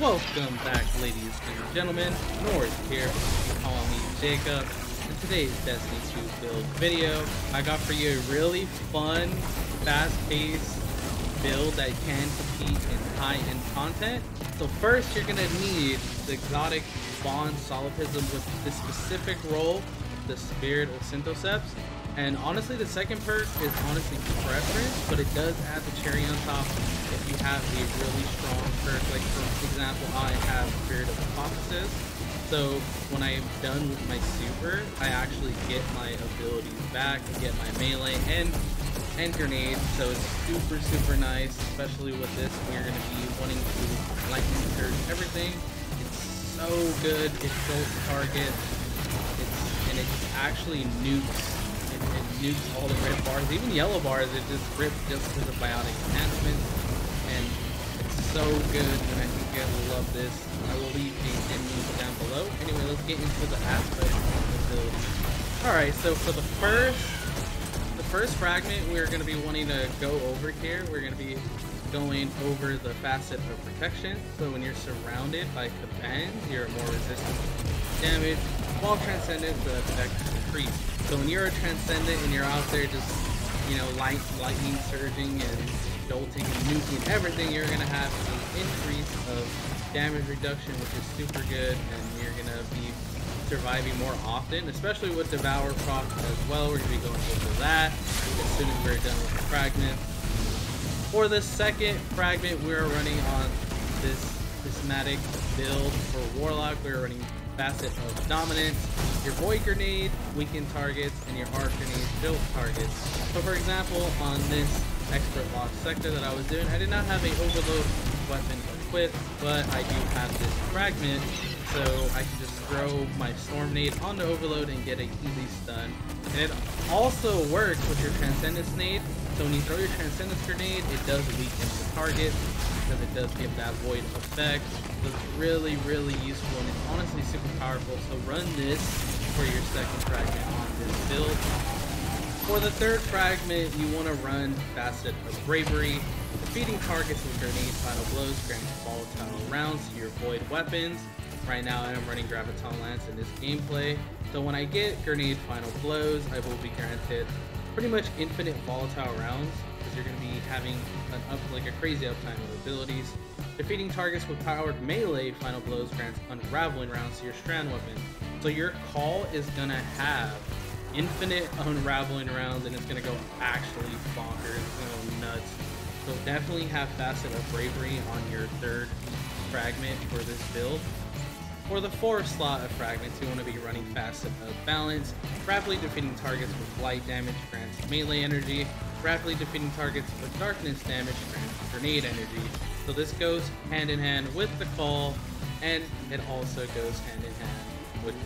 Welcome back, ladies and gentlemen. North here. You call me Jacob. In today's Destiny 2 build video, I got for you a really fun, fast-paced build that can compete in high-end content. So first, you're gonna need the exotic Bond Solipsism with the specific role, the Spirit of Synthoceps. And honestly, the second perk is honestly preference, but it does add the cherry on top if you have a really strong example, I have Spirit of Apotheosis. So when I'm done with my super, I actually get my abilities back, get my melee and and grenade. So it's super super nice, especially with this. We're gonna be wanting to lightning surge everything. It's so good. It kills targets. It's and it actually nukes it nukes all the red bars, even yellow bars, it just rips just because of biotic enhancements. And it's so good, guys will love this. I will leave a link down below. Anyway, let's get into the aspects of the. Alright, so for the first the first fragment we're gonna be wanting to go over here, we're gonna be going over the facet of protection. So when you're surrounded by Cabans, you're more resistant to damage, while Transcendent, the effect increase. So when you're a Transcendent and you're out there just, you know, light, lightning surging and jolting and nuking everything, you're going to have increase of damage reduction, which is super good, and you're going to be surviving more often, especially with Devour proc as well. We're going to be going over that as soon as we're done with the fragment. For the second fragment, we're running on this prismatic build for Warlock. We're running facet of dominance, your void grenade, weaken targets, and your arc grenade, jolt targets. So for example, on this expert Lost Sector that I was doing, I did not have a overload weapon equipped, but I do have this fragment, so I can just throw my storm nade on the overload and get an easy stun. And it also works with your transcendence nade, so when you throw your transcendence grenade, it does weaken the target because it does give that void effect. So it's really, really useful and it's honestly super powerful. So run this for your second fragment on this build. For the third fragment, you want to run Facet of Bravery. Defeating targets with grenade final blows grants volatile rounds to your void weapons. Right now I am running Graviton Lance in this gameplay. So when I get grenade final blows, I will be granted pretty much infinite volatile rounds because you're going to be having an up like a crazy uptime of abilities. Defeating targets with powered melee final blows grants unraveling rounds to your strand weapon. So your call is going to have infinite unraveling around and it's to go actually bonkers, it's to go nuts. So definitely have Facet of Bravery on your third fragment for this build. For the fourth slot of fragments, you want to be running Facet of Balance. Rapidly defeating targets with light damage grants melee energy. Rapidly defeating targets with darkness damage grants grenade energy. So this goes hand in hand with the call, and it also goes hand in hand with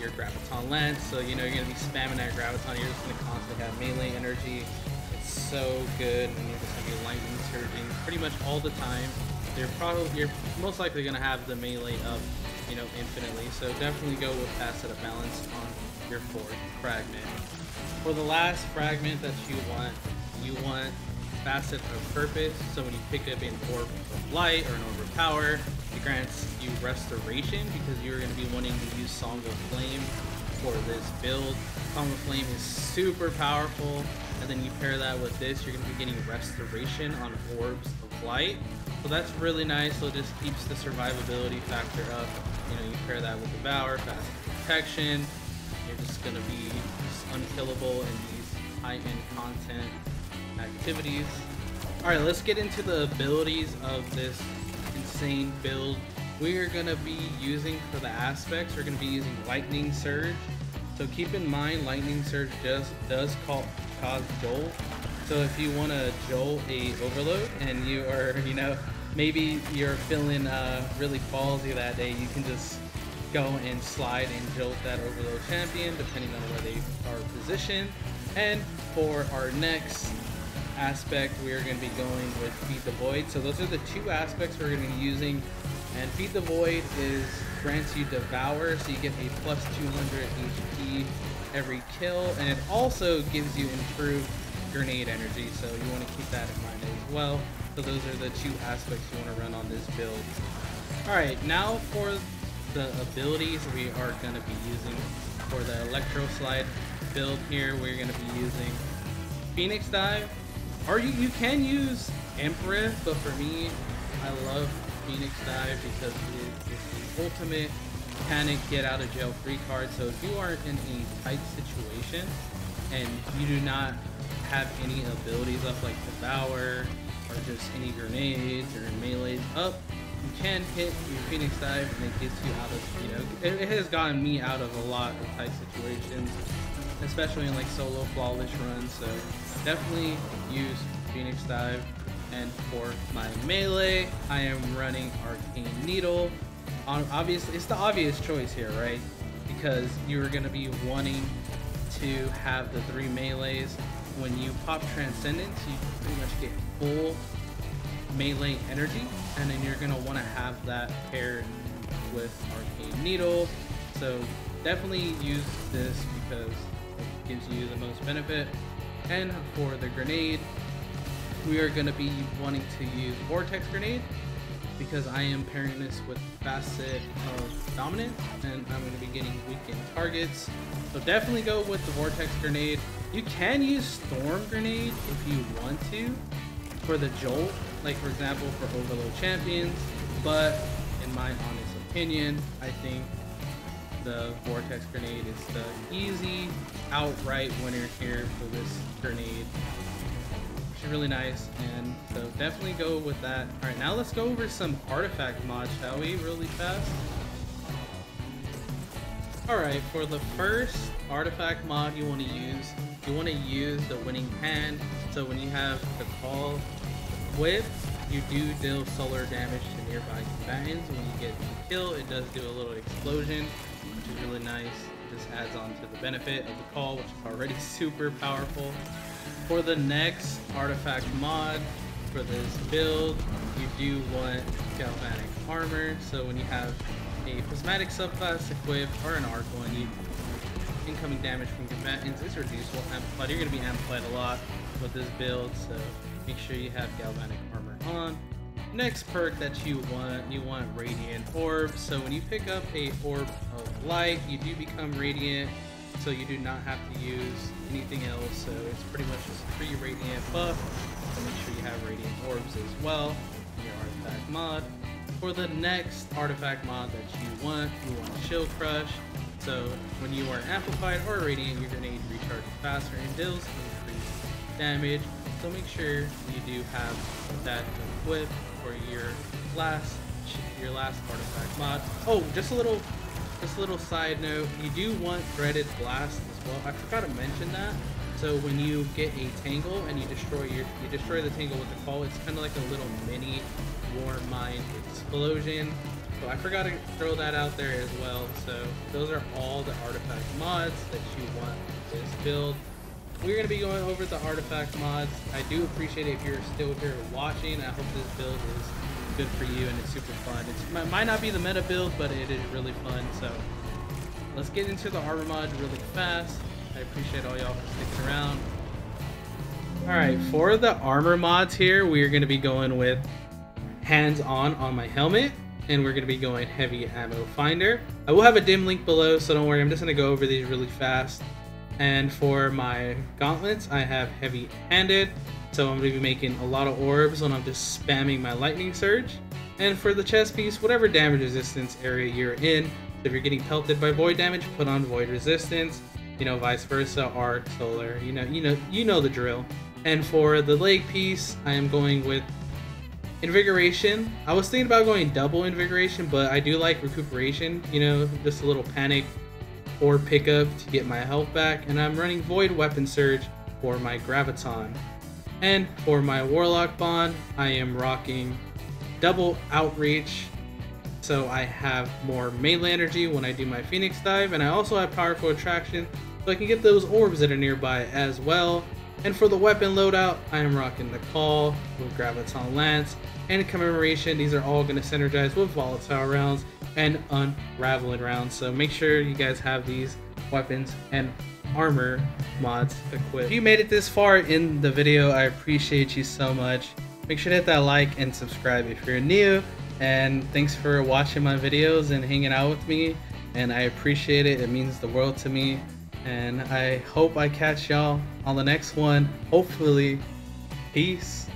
your Graviton Lance. So you know you're gonna be spamming that Graviton, you're just gonna constantly have melee energy. It's so good, and you're just gonna be lightning surging pretty much all the time. You're probably you're most likely gonna have the melee up you know, infinitely. So definitely go with Facet of Balance on your fourth fragment. For the last fragment that you want, you want Facet of Purpose. So when you pick up an Orb of Light or an Orb of Power, it grants you Restoration because you're going to be wanting to use Song of Flame for this build. Song of Flame is super powerful, and then you pair that with this, you're going to be getting Restoration on Orbs of Light. So that's really nice, so it just keeps the survivability factor up you know, you pair that with Devour, facet protection, you're just gonna be just unkillable in these high-end content activities. Alright, let's get into the abilities of this insane build. We are gonna be using for the aspects, we're gonna be using Lightning Surge. So keep in mind, Lightning Surge just does call, cause Jolt. So if you want to jolt a overload and you are, you know, maybe you're feeling uh, really ballsy that day, you can just go and slide and jolt that overload champion depending on where they are positioned. And for our next aspect, we are going to be going with Feed the Void. So those are the two aspects we're going to be using. And Feed the Void is grants you Devour, so you get a plus 200 HP every kill, and it also gives you improved grenade energy, so you want to keep that in mind as well. So those are the two aspects you want to run on this build. Alright, now for the abilities we are going to be using for the Electro Slide build here. We're going to be using Phoenix Dive, or you, you can use Emperor, but for me, I love Phoenix Dive because it is the ultimate panic get out of jail free card. So if you are in a tight situation and you do not have any abilities up like Devour or just any grenades or melees up, you can hit your Phoenix Dive and it gets you out of, you know, it, it has gotten me out of a lot of tight situations, especially in like solo flawless runs. So definitely use Phoenix Dive. And for my melee, I am running Arcane Needle. Obviously, it's the obvious choice here, right? Because you're going to be wanting to have the three melees. When you pop Transcendence, you pretty much get full melee energy, and then you're going to want to have that paired with Arcane Needle. So definitely use this because gives you the most benefit. And for the grenade, we are going to be wanting to use Vortex Grenade because I am pairing this with Facet of Dominant and I'm going to be getting weakened targets. So definitely go with the Vortex Grenade. You can use Storm Grenade if you want to for the Jolt, like for example for Overload Champions, but in my honest opinion, I think the Vortex Grenade is the easy outright winner here for this grenade It's really nice, and so definitely go with that. Alright, now let's go over some artifact mods, shall we, really fast? Alright, for the first artifact mod you want to use, you want to use the winning hand. So when you have the call with, you do deal solar damage to nearby combatants. When you get the kill, it does do a little explosion, really nice. This adds on to the benefit of the call, which is already super powerful. For the next artifact mod for this build, you do want galvanic armor. So when you have a prismatic subclass equipped or an arc one, you incoming damage from combatants is reduced while amplified. You're going to be amplified a lot with this build, so make sure you have galvanic armor on. Next perk that you want, you want Radiant Orb. So when you pick up a Orb of Light, you do become Radiant so you do not have to use anything else. So it's pretty much just a free Radiant buff. So make sure you have Radiant Orbs as well in your artifact mod. For the next artifact mod that you want, you want Chill Crush. So when you are amplified or radiant, your grenade recharges faster and deals increased damage. So make sure you do have that equipped for your last your last artifact mod. Oh, just a little just a little side note, you do want Threaded Blast as well. I forgot to mention that. So when you get a Tangle and you destroy your you destroy the Tangle with the call, it's kind of like a little mini War Mind explosion. So I forgot to throw that out there as well. So those are all the artifact mods that you want this build. We're going to be going over the artifact mods. I do appreciate it if you're still here watching. I hope this build is good for you and it's super fun. It might not be the meta build, but it is really fun. So let's get into the armor mod really fast. I appreciate all y'all for sticking around. Alright, for the armor mods here, we are going to be going with hands-on on my helmet, and we're going to be going heavy ammo finder. I will have a DIM link below, so don't worry, I'm just going to go over these really fast. And for my gauntlets, I have heavy handed, so I'm going to be making a lot of orbs when I'm just spamming my lightning surge. And for the chest piece, whatever damage resistance area you're in, so if you're getting pelted by void damage, put on void resistance. You know, vice versa, arc, solar. You know, you know, you know the drill. And for the leg piece, I am going with invigoration. I was thinking about going double invigoration, but I do like recuperation. You know, just a little panic or pickup to get my health back. And I'm running void weapon surge for my graviton. And for my Warlock Bond, I am rocking double outreach. So I have more melee energy when I do my Phoenix Dive, and I also have powerful attraction, so I can get those orbs that are nearby as well. And for the weapon loadout, I am rocking the Call with Graviton Lance and Commemoration. These are all going to synergize with Volatile rounds and Unraveling rounds. So make sure you guys have these weapons and armor mods equipped. If you made it this far in the video, I appreciate you so much. Make sure to hit that like and subscribe if you're new. And thanks for watching my videos and hanging out with me. And I appreciate it. It means the world to me. And I hope I catch y'all on the next one. Hopefully. Peace.